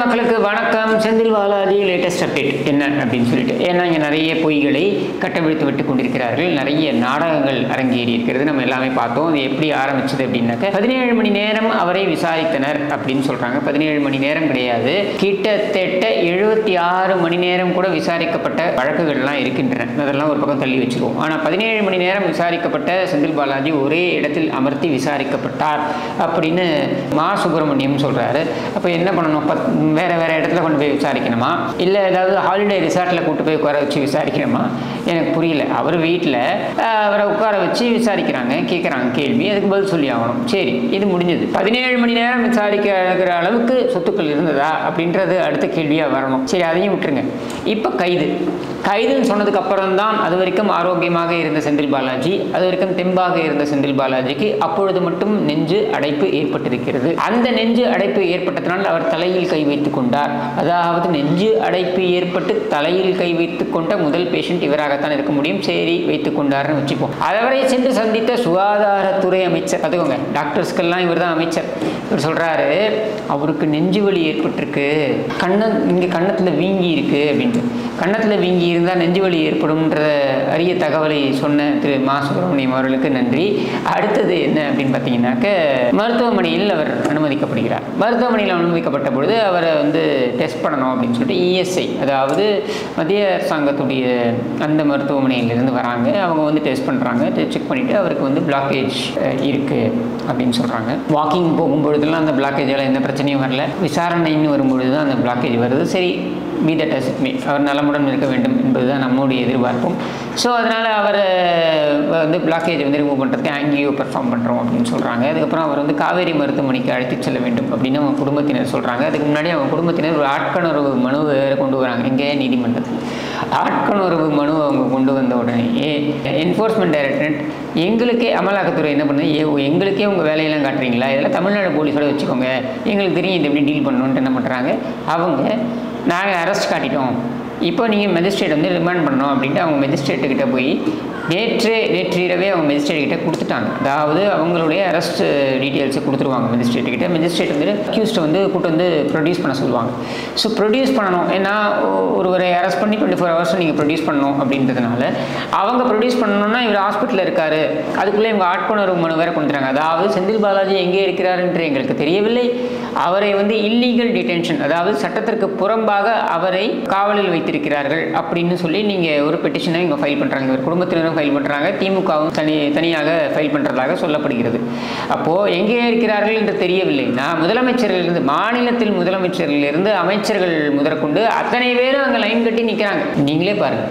மக்களுக்கு வணக்கம். Senthil Balaji latest update என்ன அப்படின்னு சொல்லிட்டு. ஏன்னா இங்கே நிறைய பொய்களை கட்டவிழ்த்து விட்டு கொண்டிருக்கிறார்கள். நிறைய நாடகங்கள் அரங்கேறி இருக்கிறது. நம்ம எல்லாமே பார்த்தோம். அது எப்படி ஆரம்பிச்சது அப்படின்னாக்க பதினேழு மணி நேரம் அவரை விசாரித்தனர் அப்படின்னு சொல்றாங்க. பதினேழு மணி நேரம் கிடையாது. கிட்டத்தட்ட எழுபத்தி ஆறு மணி நேரம் கூட விசாரிக்கப்பட்ட வழக்குகள்லாம் இருக்கின்றன. அதெல்லாம் ஒரு பக்கம் தள்ளி வச்சிருவோம். ஆனால் பதினேழு மணி நேரம் விசாரிக்கப்பட்ட செந்தில் பாலாஜி ஒரே இடத்தில் அமர்த்தி விசாரிக்கப்பட்டார் அப்படின்னு மா சுப்பிரமணியம் சொல்றாரு. அப்போ என்ன பண்ணணும்? பத் வேற வேற இடத்துல கொண்டு போய் விசாரிக்கணுமா? இல்லை ஏதாவது ஹாலிடே ரிசார்ட்டில் கூட்டு போய் உட்கார வச்சு விசாரிக்கணுமா? எனக்கு புரியல. அவர் வீட்டில் அவரை உட்கார வச்சு விசாரிக்கிறாங்க. கேட்குறாங்க கேள்வி. அதுக்கு பதில் சொல்லி ஆகணும். சரி இது முடிஞ்சது. பதினேழு மணி நேரம் விசாரிக்கிற அளவுக்கு சொத்துக்கள் இருந்ததா? அப்படின்றது அடுத்த கேள்வியாக வரணும். சரி அதையும் விட்டுருங்க. இப்போ கைது. கைதுன்னு சொன்னதுக்கு அப்புறம் தான் அது வரைக்கும் ஆரோக்கியமாக இருந்த செந்தில் பாலாஜி அது வரைக்கும் தெம்பாக இருந்த செந்தில் பாலாஜிக்கு அப்பொழுது மட்டும் நெஞ்சு அடைப்பு ஏற்பட்டிருக்கிறது. அந்த நெஞ்சு அடைப்பு ஏற்பட்டதனால் அவர் தலையில் கை வைத்துக் கொண்டார். அதாவது நெஞ்சு அடைப்பு ஏற்பட்டு தலையில் கை வைத்துக் கொண்ட முதல் பேஷண்ட் இவராகத்தான் இருக்க முடியும். சரி வைத்துக் கொண்டார்னு வச்சுப்போம். அவரை சென்று சந்தித்த சுகாதாரத்துறை அமைச்சர் அதுக்கோங்க டாக்டர்ஸ்க்கெல்லாம் இவர் தான் அமைச்சர். இவர் சொல்றாரு அவருக்கு நெஞ்சு வலி ஏற்பட்டிருக்கு. கண்ண இங்கே கண்ணத்தில் வீங்கி இருக்கு அப்படின்ட்டு. கண்ணத்தில் வீங்கி இருந்தால் நெஞ்சு வலி ஏற்படும்ன்ற அரிய தகவலை சொன்ன திரு மா. சுப்பிரமணியம் அவர்களுக்கு நன்றி. அடுத்தது என்ன அப்படின்னு பார்த்தீங்கன்னாக்க மருத்துவமனையில் அவர் அனுமதிக்கப்படுகிறார். மருத்துவமனையில் அனுமதிக்கப்பட்ட பொழுது அவர் வந்து டெஸ்ட் பண்ணணும் அப்படின்னு சொல்லிட்டு இஎஸ்ஐ அதாவது மத்திய அரசாங்கத்துடைய அந்த மருத்துவமனையிலிருந்து வராங்க. அவங்க வந்து டெஸ்ட் பண்ணுறாங்க செக் பண்ணிவிட்டு அவருக்கு வந்து பிளாக்கேஜ் இருக்குது அப்படின்னு சொல்கிறாங்க வாக்கிங் போகும்பொழுதுலாம் அந்த பிளாக்கேஜால் எந்த பிரச்சனையும் வரல. விசாரணைன்னு வரும்பொழுது தான் அந்த பிளாக்கேஜ் வருது. சரி be that as it may அவர் நலமுடன் இருக்க வேண்டும் என்பதுதான் நம்முடைய எதிர்பார்ப்பும். ஸோ அதனால் அவர் வந்து பிளாக்கேஜ் வந்து ரிமூவ் பண்ணுறதுக்கு ஆங்கியோ பெர்ஃபார்ம் பண்ணுறோம் அப்படின்னு சொல்கிறாங்க அதுக்கப்புறம் அவர் வந்து காவேரி மருத்துவமனைக்கு அழைத்து செல்ல வேண்டும் அப்படின்னு அவங்க குடும்பத்தினர் சொல்கிறாங்க அதுக்கு முன்னாடி அவங்க குடும்பத்தினர் ஒரு ஆட்கணர்வு மனு வேறு கொண்டு வராங்க. இங்கே நீதிமன்றத்தில். ஆட்கணர்வு மனு அவங்க கொண்டு வந்த உடனே என்ஃபோர்ஸ்மெண்ட் டைரக்டரேட் எங்களுக்கே அமலாக்கத்துறை என்ன பண்ணுது? ஏ எங்களுக்கே உங்கள் வேலையெல்லாம் காட்டுறீங்களா? இதெல்லாம் தமிழ்நாடு போலீஸோட வச்சுக்கோங்க. எங்களுக்கு தெரியும் இது எப்படி டீல் பண்ணணுன்ட்டு என்ன பண்ணுறாங்க அவங்க நாங்கள் அரெஸ்ட் காட்டிட்டோம். இப்போ நீங்கள் மெஜிஸ்ட்ரேட் வந்து ரிமாண்ட் பண்ணோம் அப்படின்ட்டு அவங்க மெஜிஸ்ட்ரேட்டுக்கிட்ட போய் நேற்று நேற்று இரவே அவங்க மெஜிஸ்ட்ரேட்டுக்கிட்ட கொடுத்துட்டாங்க. அதாவது அவங்களுடைய அரெஸ்ட் டீட்டெயில்ஸை கொடுத்துருவாங்க மெஜிஸ்ட்ரேட்டுக்கிட்ட மெஜிஸ்ட்ரேட் வந்து அக்யூஸ்ட்டை வந்து கூட்டு வந்து ப்ரொடியூஸ் பண்ண சொல்லுவாங்க. ஸோ ப்ரொடியூஸ் பண்ணணும். ஏன்னா ஒருவரை அரெஸ்ட் பண்ணி டுவெண்ட்டி ஃபோர் ஹவர்ஸ் நீங்கள் ப்ரொடியூஸ் பண்ணணும் அப்படின்றதுனால அவங்க ப்ரொடியூஸ் பண்ணணும்னா இவர் ஹாஸ்பிட்டலில் இருக்கார். அதுக்குள்ளே இவங்க ஆட்கொணர்வு மனு வேறு கொடுத்துறாங்க அதாவது செந்தில் பாலாஜி எங்கே இருக்கிறார் என்று எங்களுக்கு தெரியவில்லை. அவரை வந்து இல்லீகல் டிடென்ஷன் அதாவது சட்டத்திற்கு புறம்பாக அவரை காவலில் வைத்து வைத்திருக்கிறார்கள் அப்படின்னு சொல்லி நீங்கள் ஒரு பெட்டிஷனை இங்கே ஃபைல் பண்ணுறாங்க இவர் குடும்பத்தினரும் ஃபைல் பண்ணுறாங்க திமுகவும் தனி தனியாக ஃபைல் பண்ணுறதாக சொல்லப்படுகிறது. அப்போது எங்கே இருக்கிறார்கள் என்று தெரியவில்லை. நான் முதலமைச்சரிலிருந்து மாநிலத்தில் முதலமைச்சரிலிருந்து அமைச்சர்கள் முதற்கொண்டு அத்தனை பேரும் அங்கே லைன் கட்டி நிற்கிறாங்க நீங்களே பாருங்கள்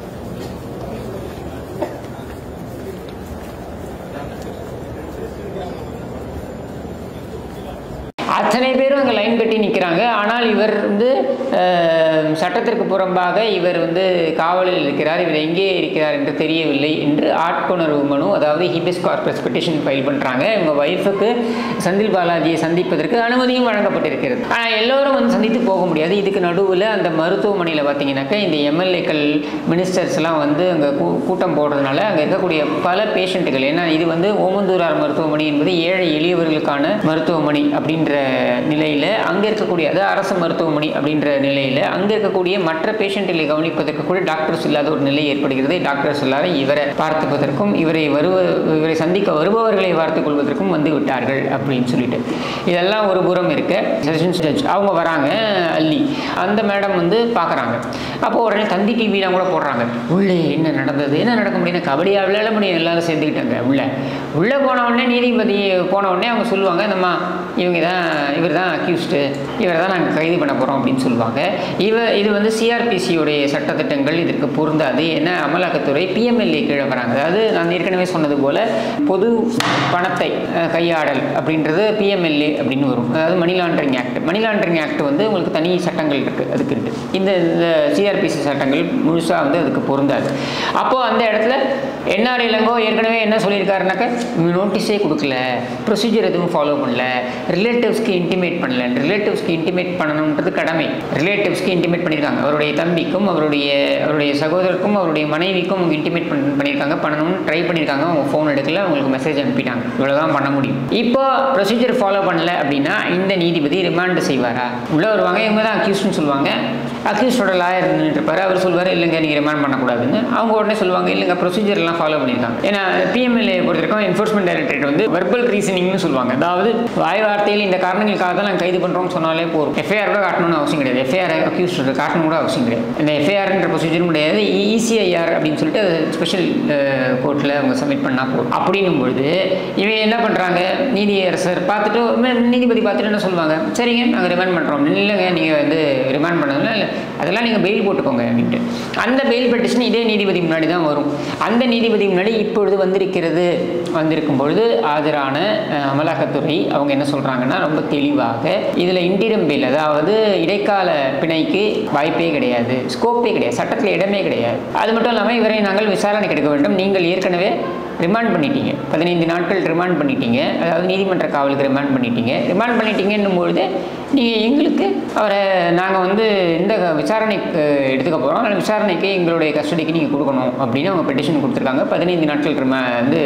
அத்தனை பேரும் அங்கே லைன் கட்டி நிற்கிறாங்க ஆனால் இவர் வந்து சட்டத்திற்கு புறம்பாக இவர் வந்து காவலில் இருக்கிறார். இவர் எங்கே இருக்கிறார் என்று தெரியவில்லை என்று ஆட்கொணர்வு மனு அதாவது ஹிபிஸ் கார்பஸ் பெட்டிஷன் ஃபைல் பண்ணுறாங்க இவங்க ஒய்ஃபுக்கு செந்தில் பாலாஜியை சந்திப்பதற்கு அனுமதியும் வழங்கப்பட்டிருக்கிறது. ஆனால் எல்லோரும் வந்து சந்தித்து போக முடியாது. இதுக்கு நடுவில் அந்த மருத்துவமனையில் பார்த்தீங்கன்னாக்கா இந்த எம்எல்ஏக்கள் மினிஸ்டர்ஸ்லாம் வந்து அங்கே கூட்டம் போடுறதுனால அங்கே இருக்கக்கூடிய பல பேஷண்ட்டுகள் ஏன்னா இது வந்து ஓமந்தூரார் மருத்துவமனை என்பது ஏழை எளியவர்களுக்கான மருத்துவமனை அப்படின்ற நிலையில் அங்கே இருக்கக்கூடிய அதாவது அரசு மருத்துவமனை அப்படின்ற நிலையில் அங்கே இருக்கக்கூடிய மற்ற பேஷண்ட்களை கவனிப்பதற்கு கூட டாக்டர்ஸ் இல்லாத ஒரு நிலை ஏற்படுகிறது. டாக்டர்ஸ் இல்லாத இவரை பார்த்துப்பதற்கும் இவரை வருவ இவரை சந்திக்க வருபவர்களை பார்த்துக் கொள்வதற்கும் வந்து விட்டார்கள் அப்படின்னு சொல்லிட்டு. இதெல்லாம் ஒரு புறம் இருக்க. செஷன்ஸ் ஜட்ஜ் அவங்க வராங்க அள்ளி. அந்த மேடம் வந்து பார்க்குறாங்க. அப்போ உடனே தந்தி டிவிலாம் கூட போடுறாங்க. உள்ளே என்ன நடந்தது? என்ன நடக்க முடியும் கபடியாக விளையாட முடியும். எல்லாரும் சேர்ந்துக்கிட்டாங்க. உள்ள. உள்ளே போன உடனே நீதிபதி போன உடனே அவங்க சொல்லுவாங்க இந்தம்மா இவங்க தான் இவர் தான் அக்யூஸ்டு இவரை தான் நாங்கள் கைது பண்ண போகிறோம் அப்படின்னு சொல்லுவாங்க. இவ இது வந்து சிஆர்பிசியுடைய சட்டத்திட்டங்கள் இதற்கு பொருந்தாது. ஏன்னா அமலாக்கத்துறை பிஎம்எல்ஏ கீழே வராங்க. அதாவது நான் ஏற்கனவே சொன்னது போல் பொது பணத்தை கையாடல் அப்படின்றது பிஎம்எல்ஏ அப்படின்னு வரும். அதாவது money laundering act money laundering act வந்து உங்களுக்கு தனி சட்டங்கள் இருக்குது அதுக்கு இருக்குது இந்த சிஆர்பிசி சட்டங்கள் முழுசாக வந்து அதுக்கு பொருந்தாது. அப்போது அந்த இடத்துல என்ஆர் இளங்கோ ஏற்கனவே என்ன சொல்லியிருக்காருனாக்க நோட்டீஸே கொடுக்கல. ப்ரொசீஜர் எதுவும் ஃபாலோ பண்ணல. ரிலேட்டிவ்ஸ் ரிலேட்டிவ்ஸ்க்கு இன்டிமேட் பண்ணல. ரிலேட்டிவ்ஸ்க்கு இன்டிமேட் பண்ணணுன்றது கடமை. ரிலேட்டிவ்ஸ்க்கு இன்டிமேட் பண்ணியிருக்காங்க அவருடைய தம்பிக்கும் அவருடைய அவருடைய சகோதரருக்கும் அவருடைய மனைவிக்கும் அவங்க இன்டிமேட் பண்ண பண்ணியிருக்காங்க பண்ணணும்னு ட்ரை பண்ணியிருக்காங்க அவங்க ஃபோன் எடுக்கல. அவங்களுக்கு மெசேஜ் அனுப்பிட்டாங்க. இவ்வளோதான் பண்ண முடியும். இப்போ ப்ரொசீஜர் ஃபாலோ பண்ணல அப்படின்னா இந்த நீதிபதி ரிமாண்ட் செய்வாரா? உள்ளே வருவாங்க. இவங்க தான் அக்யூஸ்ட்னு சொல்லுவாங்க. அக்யூஸ்டோட லாயர் இருப்பார் அவர் சொல்வார் இல்லைங்க நீங்கள் ரிமாண்ட் பண்ணக்கூடாதுன்னு. அவங்க உடனே சொல்லுவாங்க இல்லைங்க ப்ரொசீஜர்லாம் ஃபாலோ பண்ணியிருக்காங்க. ஏன்னா பிஎம்எல்ஏ பொறுத்திருக்கோம் என்ஃபோர்ஸ்மெண்ட் டைரக்டரேட் வந்து வெர்பல் ரீசனிங்னு சொல்லுவாங்க. அதாவது வாய் வார்த்தையில் இந்த காரணங்களுக்காக தான் நாங்கள் கைது பண்ணுறோம்னு சொன்னாலே போதும். எஃப்ஐஆர் கூட காட்டணும்னு அவசியம் கிடையாது. எஃப்ஐஆர் அக்யூஸ்ட் காட்டணும் கூட அவசியம் கிடையாது. இந்த எஃப்ஐஆர்ன்ற ப்ரொசீஜரும் கிடையாது. இசிஐஆர் அப்படின்னு சொல்லிட்டு ஸ்பெஷல் கோர்ட்டில் அவங்க சப்மிட் பண்ணால் போதும். அப்படின்னும் பொழுது இவங்க என்ன பண்ணுறாங்க நீதியரசர் பார்த்துட்டு நீதிபதி பார்த்துட்டு என்ன சொல்லுவாங்க? சரிங்க நாங்கள் ரிமாண்ட் பண்ணுறோம் இல்லைங்க நீங்கள் வந்து ரிமாண்ட் பண்ணதில்ல இல்லை அதெல்லாம் நீங்கள் பெயில் போட்டுக்கோங்க அப்படின்ட்டு அந்த பெயில் பெட்டிஷன் இதே நீதிபதி முன்னாடி தான் வரும். அந்த நீதிபதி முன்னாடி இப்பொழுது வந்திருக்கிறது. வந்திருக்கும் பொழுது ஆஜரான அமலாக்கத்துறை அவங்க என்ன சொல்கிறாங்கன்னா ரொம்ப தெளிவாக இதில் இன்டீரியம் பெயில் அதாவது இடைக்கால பிணைக்கு வாய்ப்பே கிடையாது. ஸ்கோப்பே கிடையாது. சட்டத்தில் இடமே கிடையாது. அது மட்டும் இல்லாமல் இவரை நாங்கள் விசாரணைக்கு எடுக்க வேண்டும். நீங்கள் ஏற்கனவே ரிமாண்ட் பண்ணிட்டீங்க. பதினைந்து நாட்கள் ரிமாண்ட் பண்ணிட்டீங்க. அதாவது நீதிமன்ற காவலுக்கு ரிமாண்ட் பண்ணிட்டீங்க. ரிமாண்ட் பண்ணிட்டீங்கன்னும்பொழுது நீங்கள் எங்களுக்கு அவரை நாங்கள் வந்து இந்த விசாரணைக்கு எடுத்துக்க போகிறோம் அந்த விசாரணைக்கு எங்களுடைய கஸ்டடிக்கு நீங்கள் கொடுக்கணும் அப்படின்னு அவங்க பெட்டிஷன் கொடுத்துருக்காங்க. பதினைந்து நாட்கள் ரிமா வந்து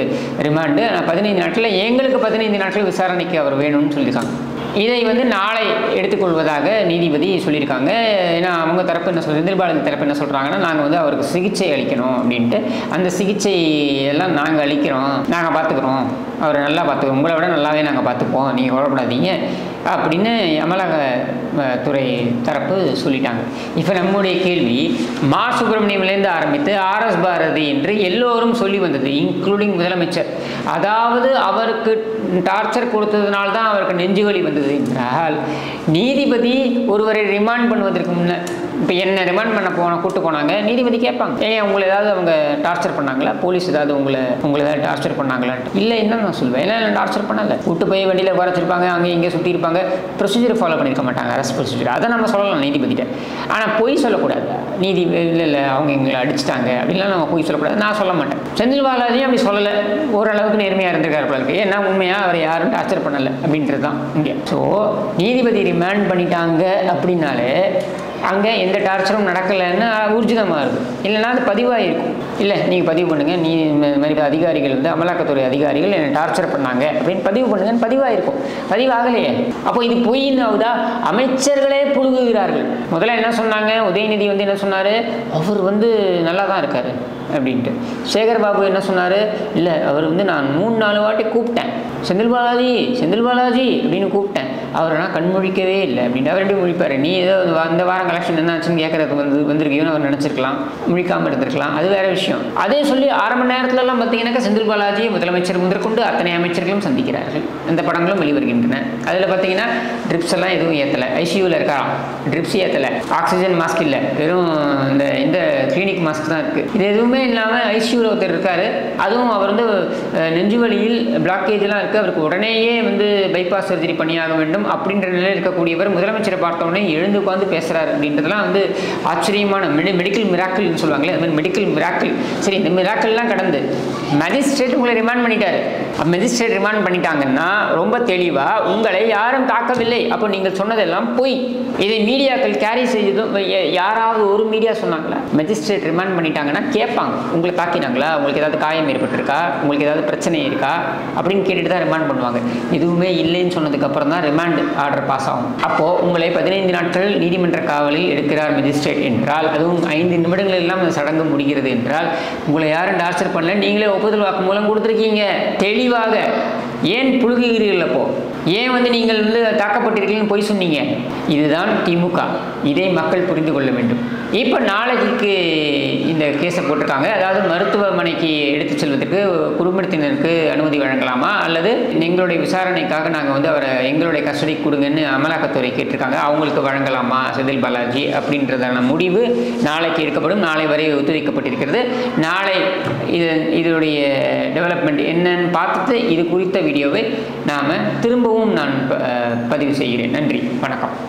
ரிமாண்டு ஆனால் பதினைந்து நாட்களில் எங்களுக்கு பதினைந்து நாட்கள் விசாரணைக்கு அவர் வேணும்னு சொல்லியிருக்காங்க. இதை வந்து நாளை எடுத்துக்கொள்வதாக நீதிபதி சொல்லியிருக்காங்க. ஏன்னா அவங்க தரப்பு என்ன சொல் செந்தில் தரப்பு என்ன சொல்கிறாங்கன்னா நாங்கள் வந்து அவருக்கு சிகிச்சை அளிக்கணும் அப்படின்ட்டு. அந்த சிகிச்சை எல்லாம் நாங்கள் அளிக்கிறோம். நாங்கள் பார்த்துக்குறோம். அவரை நல்லா பார்த்து உங்களை விட நல்லாவே நாங்கள் பார்த்துப்போம் நீங்கள் கவலைப்படாதீங்க அப்படின்னு அமலாக துறை தரப்பு சொல்லிட்டாங்க. இப்போ நம்முடைய கேள்வி மா சுப்பிரமணியம்லேருந்து ஆரம்பித்து ஆர்எஸ் பாரதி என்று எல்லோரும் சொல்லி வந்தது இன்க்ளூடிங் முதலமைச்சர். அதாவது அவருக்கு டார்ச்சர் கொடுத்ததுனால தான் அவருக்கு நெஞ்சுவலி வந்தது என்றால் நீதிபதி ஒருவரை ரிமாண்ட் பண்ணுவதற்கு முன்ன இப்போ என்ன ரிமாண்ட் பண்ண போன கூட்டு போனாங்க நீதிபதி கேட்பாங்க. ஏன் உங்களை ஏதாவது அவங்க டார்ச்சர் பண்ணாங்களா? போலீஸ் ஏதாவது உங்களை உங்களை ஏதாவது டார்ச்சர் பண்ணாங்களான்ட்டு. இல்லை என்ன நான் சொல்வேன் ஏன்னா டார்ச்சர் பண்ணல. கூட்டு போய் வண்டியில் உட்கார வச்சிருப்பாங்க அங்கே இங்கே சுற்றி இருப்பாங்க. ப்ரொசீஜர் ஃபாலோ பண்ணியிருக்க மாட்டாங்க அரெஸ்ட் ப்ரொசீஜர் அதை நம்ம சொல்லலாம் நீதிபதிட்ட ஆனால் பொய் சொல்லக்கூடாது. நீதி இல்லை இல்லை அவங்க எங்களை அடிச்சிட்டாங்க அப்படின்லாம் நம்ம பொய் சொல்லக்கூடாது. நான் சொல்ல மாட்டேன். செந்தில் பாலாஜியும் அப்படி சொல்லலை. ஓரளவுக்கு நேர்மையாக இருந்திருக்காரு போல இருக்கு. ஏன்னா உண்மையாக அவர் யாரும் டார்ச்சர் பண்ணலை அப்படின்றது தான் இங்கே. ஸோ நீதிபதி ரிமாண்ட் பண்ணிட்டாங்க அப்படின்னாலே அங்கே எந்த டார்ச்சரும் நடக்கலைன்னு ஊர்ஜிதமாக இருக்கும். இல்லைன்னா அது பதிவாக இருக்கும் இல்லை நீங்கள் பதிவு பண்ணுங்கள் நீ இந்த மாதிரி அதிகாரிகள் வந்து அமலாக்கத்துறை அதிகாரிகள் என்னை டார்ச்சர் பண்ணாங்க அப்படின்னு பதிவு பண்ணுங்கன்னு பதிவாக இருக்கும் பதிவாகலையே. அப்போ இது பொய்ன்னு ஆகுதா அமைச்சர்களே புழுகுகிறார்கள். முதல்ல என்ன சொன்னாங்க? உதயநிதி வந்து என்ன சொன்னார்? அவர் வந்து நல்லா தான் இருக்கார் அப்படின்ட்டு. சேகர் பாபு என்ன சொன்னார்? இல்லை அவர் வந்து நான் மூணு நாலு வாட்டி கூப்பிட்டேன். செந்தில் பாலாஜி செந்தில் பாலாஜி அப்படின்னு கூப்பிட்டேன். அவர் ஆனால் கண்மொழிக்கவே இல்லை அப்படின்ட்டு அவர் எப்படி முழிப்பார்? நீ ஏதோ அந்த வாரம் கலெக்ஷன் என்ன ஆச்சுன்னு கேட்கறதுக்கு வந்து வந்திருக்கியோன்னு அவர் நினச்சிருக்கலாம். முழிக்காமல் இருந்திருக்கலாம். அது வேற விஷயம். அதே சொல்லி அரை மணி நேரத்துலலாம் பார்த்தீங்கன்னாக்கா செந்தில் பாலாஜி முதலமைச்சர் முதற்கொண்டு அத்தனை அமைச்சர்களும் சந்திக்கிறார்கள். அந்த படங்களும் வெளிவருகின்றன. அதில் பார்த்தீங்கன்னா ட்ரிப்ஸ் எல்லாம் எதுவும் ஏற்றலை ஐசியூவில் இருக்கா? ட்ரிப்ஸ் ஏற்றலை ஆக்சிஜன் மாஸ்க் இல்லை. வெறும் இந்த இந்த கிளினிக் மாஸ்க் தான் இருக்குது இது எதுவுமே இல்லாமல் ஐசியூவில் ஒருத்தர் இருக்கார். அதுவும் அவர் வந்து நெஞ்சு வலியில் பிளாக்கேஜ்லாம் இருக்குது அவருக்கு உடனேயே வந்து பைபாஸ் சர்ஜரி பண்ணியாக வேண்டும். அப்படின்ற நிலையில் இருக்கக்கூடியவர் முதலமைச்சரை பார்த்த உடனே எழுந்து உட்காந்து பேசுகிறார் அப்படின்றதெல்லாம் வந்து ஆச்சரியமான மெடிக்கல் மிராக்கிள்னு சொல்லுவாங்களே அது மாதிரி மெடிக்கல் மிராக்கிள் சரி இந்த மிராக்கிள்லாம் கடந்து மேஜிஸ்ட்ரேட் உங்களை ரிமாண்ட் பண்ணிட்டாரு. மேஜிஸ்ட்ரேட் ரிமாண்ட் பண்ணிட்டாங்கன்னா ரொம்ப தெளிவாக உங்களை யாரும் தாக்கவில்லை. அப்போ நீங்கள் சொன்னதெல்லாம் பொய். இதை மீடியாக்கள் கேரி செய்ததும் யாராவது ஒரு மீடியா சொன்னாங்களா? மேஜிஸ்ட்ரேட் ரிமாண்ட் பண்ணிட்டாங்கன்னா கேட்பாங்க. உங்களை தாக்கினாங்களா? உங்களுக்கு ஏதாவது காயம் ஏற்பட்டிருக்கா? உங்களுக்கு ஏதாவது பிரச்சனை இருக்கா? அப்படின்னு கேட்டுட்டு தான் ரிமாண்ட் பண்ணுவாங்க. எதுவுமே இல்லைன்னு சொன்னதுக்கப்புறம் தான் ரிமாண்ட் ஆர்டர் பாஸ் ஆகும். அப்போது உங்களை பதினைந்து நாட்கள் நீதிமன்ற காவலில் எடுக்கிறார் மேஜிஸ்ட்ரேட் என்றால் அதுவும் ஐந்து நிமிடங்கள் எல்லாம் சடங்கு முடிகிறது என்றால் உங்களை யாரும் டார்ச்சர் பண்ணல நீங்களே ஒப்புதல் வாக்கு மூலம் கொடுத்துருக்கீங்க. தெளிவாக. ஏன் புழுகுகிறீர்கள் அப்போ? ஏன் வந்து நீங்கள் வந்து தாக்கப்பட்டிருக்கீங்கன்னு பொய் சொன்னீங்க? இதுதான் திமுக. இதை மக்கள் புரிந்து கொள்ள வேண்டும். இப்போ நாளைக்கு இந்த கேஸை போட்டிருக்காங்க. அதாவது மருத்துவமனைக்கு எடுத்து செல்வதற்கு குடும்பத்தினருக்கு அனுமதி வழங்கலாமா? அல்லது எங்களுடைய விசாரணைக்காக நாங்கள் வந்து அவரை எங்களுடைய கஸ்டடி கொடுங்கன்னு அமலாக்கத்துறை கேட்டிருக்காங்க. அவங்களுக்கு வழங்கலாமா? செந்தில் பாலாஜி அப்படின்றதான முடிவு நாளைக்கு எடுக்கப்படும். நாளை வரை ஒத்துழைக்கப்பட்டிருக்கிறது நாளை இது இதனுடைய டெவலப்மெண்ட் என்னன்னு பார்த்துட்டு இது குறித்த வீடியோவை நாம் திரும்பவும் நான் ப- பதிவு செய்கிறேன். நன்றி. வணக்கம்.